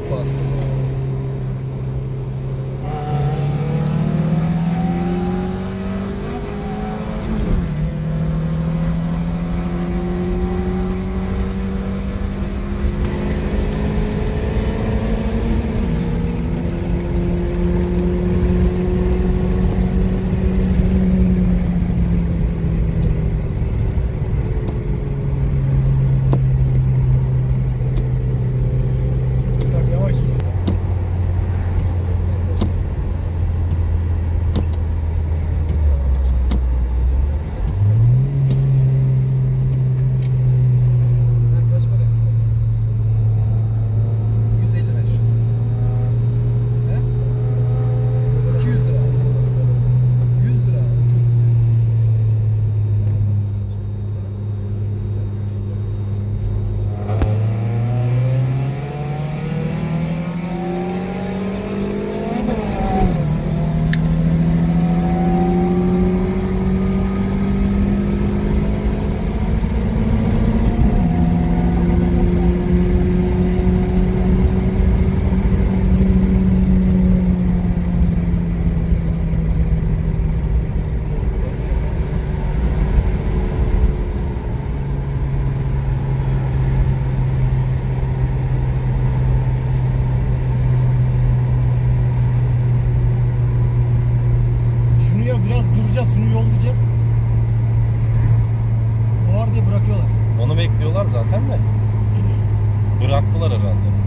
pouco. yollayacağız, şunu yollayacağız. O var diye bırakıyorlar. Onu bekliyorlar zaten de. Bıraktılar herhalde.